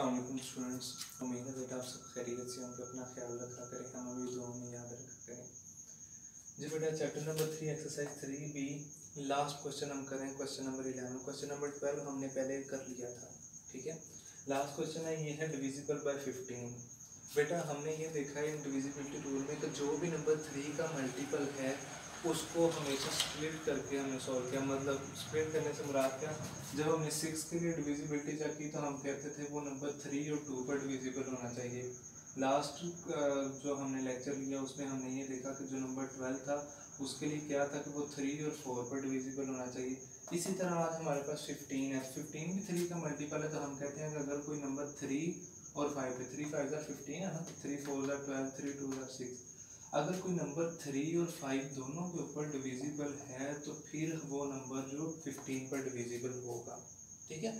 अलैक्म students उम्मीद है बेटा आप सब खैरियत से होंगे, अपना ख्याल रखा करें, हम अभी दुआ में याद रखा करें। जी बेटा chapter number three exercise three B last question हम करें question number eleven question number twelve हमने पहले कर लिया था, ठीक है? लास्ट क्वेश्चन है, ये है डिविजिबल बाय फिफ्टीन बेटा, हमने ये देखा है डिविजिबिलिटी रूल में कि जो भी नंबर थ्री का मल्टीपल है उसको हमेशा स्प्लिट करके हमने सॉल्व किया। मतलब स्प्लिट करने से मुराद क्या? जब हमने सिक्स के लिए डिविजिबिलिटी चेक की तो हम कहते थे वो नंबर थ्री और टू पर डिविजिबल होना चाहिए। लास्ट जो हमने लेक्चर लिया, उसमें हमने ये देखा कि जो नंबर ट्वेल्व था, उसके लिए क्या था कि वो थ्री और फोर पर डिविजिबल होना चाहिए। इसी तरह आज हमारे पास फिफ्टीन है। फिफ्टीन भी थ्री का मल्टीपल है तो हम कहते हैं कि अगर कोई नंबर थ्री और फाइव है थ्री फाइव ज़ार फिफ्टीन है ना थ्री फोर ज़ार ट्वेल्व थ्री टू ज़ार सिक्स अगर कोई नंबर थ्री और फाइव दोनों के ऊपर डिविजिबल है तो फिर वो नंबर जो फिफ्टीन पर डिविजिबल होगा। ठीक है?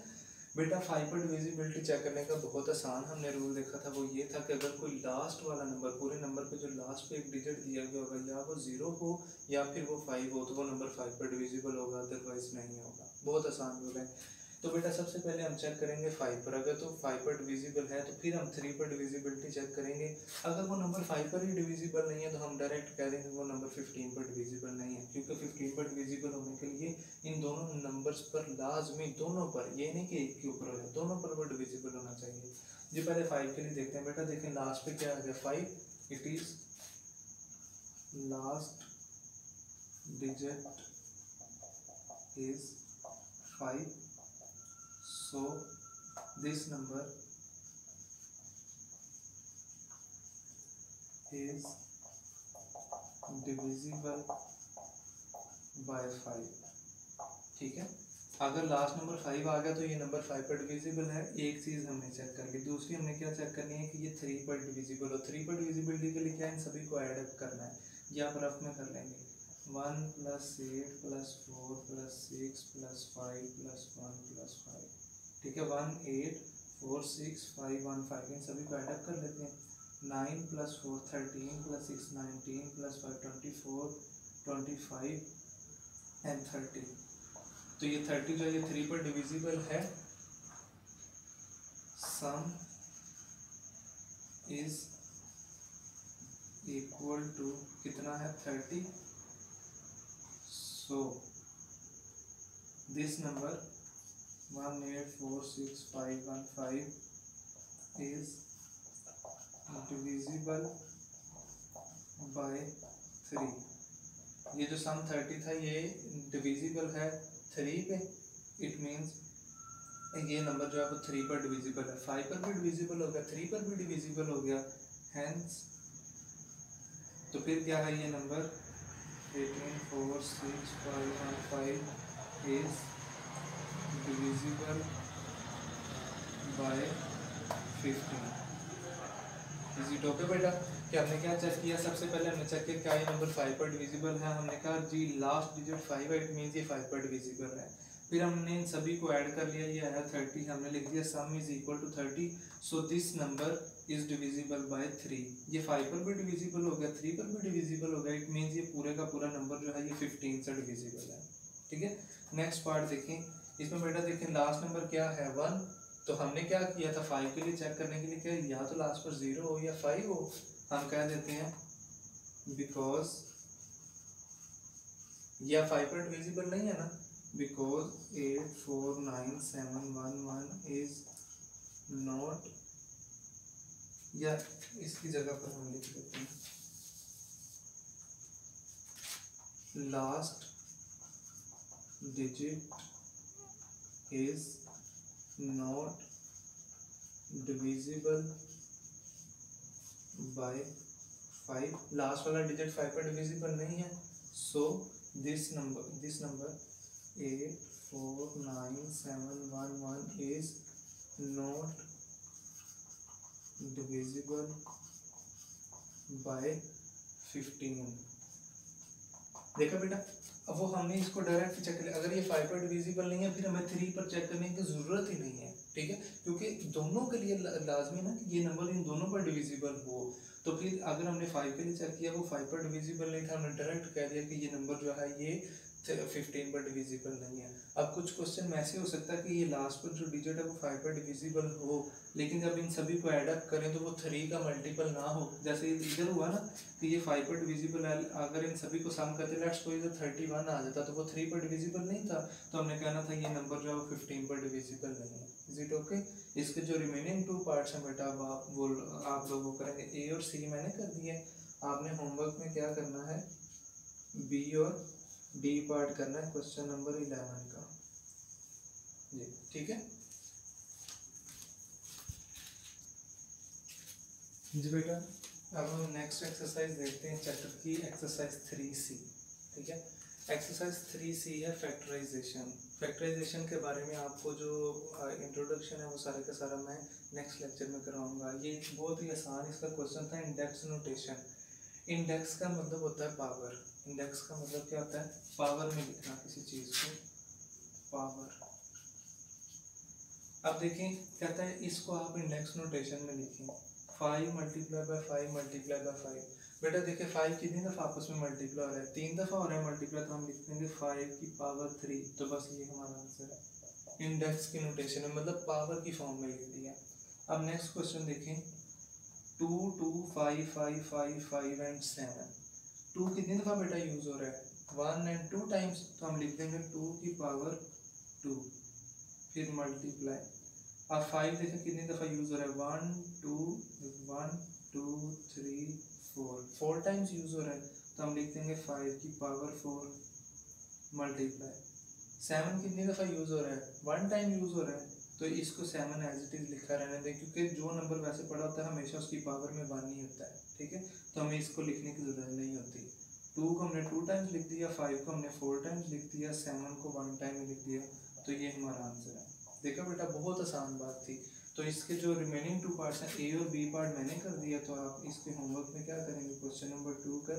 बेटा फाइव पर डिविजिबिलिटी चेक करने का बहुत आसान हमने रूल देखा था, वो ये था कि अगर कोई लास्ट वाला नंबर पूरे नंबर पे जो लास्ट पे एक डिजिट दिया गया होगा, या वो ज़ीरो हो, या फिर वो फाइव हो तो वो नंबर फाइव पर डिविजिबल होगा अदरवाइज़ नहीं होगा। बहुत आसान रूल है। तो बेटा सबसे पहले हम चेक करेंगे फाइव पर अगर तो फाइव पर डिविजिबल है तो फिर हम थ्री पर डिविजिबिलिटी चेक करेंगे। अगर वो नंबर फाइव पर ही डिविजिबल नहीं है तो हम डायरेक्ट कह देंगे वो नंबर फिफ्टीन पर डिविजिबल नहीं है। क्योंकि फिफ्टीन पर डिविजिबल होने के लिए इन दोनों नंबर्स पर लाजमी दोनों पर, ये नहीं कि एक के ऊपर हो जाए, दोनों पर वो डिविजिबल होना चाहिए। जी, पहले फाइव के लिए देखते हैं बेटा। देखें लास्ट पे क्या आ गया? Five it is last digit is five so this number is divisible by 5 ठीक है? अगर लास्ट नंबर फाइव आ गया तो ये नंबर फाइव पर डिविजिबल है। एक चीज़ हमने चेक कर ली। दूसरी हमने क्या चेक करनी है कि ये थ्री पर डिविजिबल हो। थ्री पर डिविजिबिलिटी के लिए क्या इन सभी को ऐड अप करना है? या आप रफ में कर लेंगे। One plus eight plus four plus six plus five plus one plus five ठीक है one eight four six five one five इन सभी को एडअप कर लेते हैं। Nine plus four thirteen plus six nineteen plus five twenty four twenty five and thirty तो ये thirty जो है थ्री पर डिविजिबल है। सम इज़ इक्वल टू कितना है thirty so this number one eight four six five one five is divisible by three ये जो सम थर्टी था, ये डिविजिबल है थ्री पे। इट मीन्स ये नंबर जो है, वो थ्री पर डिविजिबल है। फाइव पर भी डिविजिबल हो गया थ्री पर भी डिविजिबल हो गया। हैंस तो फिर क्या है ये number eighteen four six five one five is divisible by 15 is it okay बेटा? कि हमने क्या चेक किया? सबसे पहले हमने चेक किया, क्या ये नंबर फाइव पर डिविजिबल है? हमने कहा, जी last digit five it means ये फाइव पर डिविजिबल है। फिर हमने इन सभी को ऐड कर लिया, ये आया थर्टी हमने लिख दिया sum is equal to thirty so this number is divisible by three ये फाइव पर भी डिविजिबल हो गया थ्री पर भी डिविजिबल हो गया इट मीन्स ये पूरे का पूरा नंबर जो है, ये फिफ्टीन से डिविजिबल है। ठीक है? नेक्स्ट पार्ट देखें। इसमें बेटा देखें लास्ट नंबर क्या है? वन तो हमने क्या किया था? फाइव के लिए चेक करने के लिए क्या? या तो लास्ट पर ज़ीरो हो या फाइव हो, हम कह देते हैं बिकॉज़ या फाइव पर डिविजिबल नहीं है ना? Because eight four nine seven one one is not या इसकी जगह पर हम लिख देते हैं last digit is not divisible by 5 लास्ट वाला डिजिट फाइव पर डिविजिबल नहीं है. So this number this number eight four nine seven one one is not divisible by fifteen देखा बेटा? अब वो हमने इसको डायरेक्ट चेक कर लिया अगर ये फाइव पर डिविजिबल नहीं है, फिर हमें थ्री पर चेक करने की ज़रूरत ही नहीं है, ठीक है? क्योंकि दोनों के लिए लाजमी ना कि ये नंबर इन दोनों पर डिविजिबल हो। तो फिर अगर हमने फाइव के लिए चेक किया, वो फाइव पर डिविजिबल नहीं था, हमने डायरेक्ट कह दिया कि ये नंबर जो है, ये फिफ्टीन पर डिविजिबल नहीं है। अब कुछ क्वेश्चन ऐसे हो सकता है कि ये लास्ट पर जो डिजिट है वो फाइव पर डिविजिबल हो, लेकिन जब इन सभी को एडअप करें तो वो थ्री का मल्टीपल ना हो। जैसे इधर हुआ ना कि ये फाइव पर डिविजिबल है, अगर इन सभी को सम करते लेट्स कोई इधर थर्टी वन आ जाता। तो वो थ्री पर डिविजिबल नहीं था तो हमने कहना था ये नंबर जो है वो फिफ्टीन पर डिविजिबल नहीं है। इज़ इट ओके इसके जो रिमेनिंग टू पार्ट्स हैं बेटा, अब आप वो आप लोग वो करेंगे ए और सी मैंने कर दिए। आपने होमवर्क में क्या करना है? बी और डी पार्ट करना है क्वेश्चन नंबर इलेवन का। जी ठीक है? जी बेटा। अब हम नेक्स्ट एक्सरसाइज देखते हैं चैप्टर की एक्सरसाइज थ्री सी ठीक है? एक्सरसाइज थ्री सी है फैक्टराइजेशन फैक्टराइजेशन के बारे में आपको जो इंट्रोडक्शन है वो सारे का सारा मैं नेक्स्ट लेक्चर में कराऊँगा। ये बहुत ही आसान इसका क्वेश्चन था इंडेक्स नोटेशन इंडेक्स का मतलब होता है पावर इंडेक्स का मतलब क्या होता है? पावर में लिखना किसी चीज़ को। पावर अब देखें कहता है इसको आप इंडेक्स नोटेशन में लिखें। Five multiply by five multiply by five बेटा देखिए फाइव कितनी दफ़ा आपस में मल्टीप्लाई हो रहा है। तीन दफ़ा हो रहा है मल्टीप्लाई तो हम लिख देंगे फाइव की पावर थ्री तो बस ये हमारा आंसर है। इंडेक्स की नोटेशन में मतलब पावर की फॉर्म में लिख दिया। अब नेक्स्ट क्वेश्चन देखें। Two two five five five five and seven two कितनी दफ़ा बेटा यूज़ हो रहा है? वन एंड टू टाइम्स तो हम लिख देंगे टू की पावर टू फिर मल्टीप्लाई अब फाइव देखें कितनी दफ़ा यूज़ हो रहा है? One two one two three four four times use हो रहा है। तो हम लिख देंगे फाइव की पावर फोर मल्टीप्लाई सेवन कितनी दफ़ा यूज़ हो रहा है? वन टाइम यूज़ हो रहा है। तो इसको सेवन एज इट इज़ लिखा रहने दें, क्योंकि जो नंबर वैसे पड़ा होता है, हमेशा उसकी पावर में वन ही होता है, ठीक है? तो हमें इसको लिखने की ज़रूरत नहीं होती। टू को हमने टू टाइम्स लिख दिया फाइव को हमने फोर टाइम्स लिख दिया सेवन को वन टाइम लिख दिया तो ये हमारा आंसर है। देखो बेटा, बहुत आसान बात थी। तो इसके जो रिमेनिंग टू पार्ट्स हैं ए और बी पार्ट मैंने कर दिया तो आप इसके होमवर्क में क्या करेंगे? क्वेश्चन नंबर टू का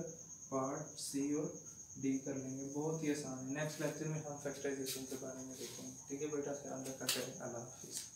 पार्ट सी और डी कर लेंगे। बहुत ही आसान है। नेक्स्ट लेक्चर में हम फैक्टराइजेशन के बारे में देखेंगे। ठीक है बेटा? ख्याल रखा करें। अल्लाह हाफिज़।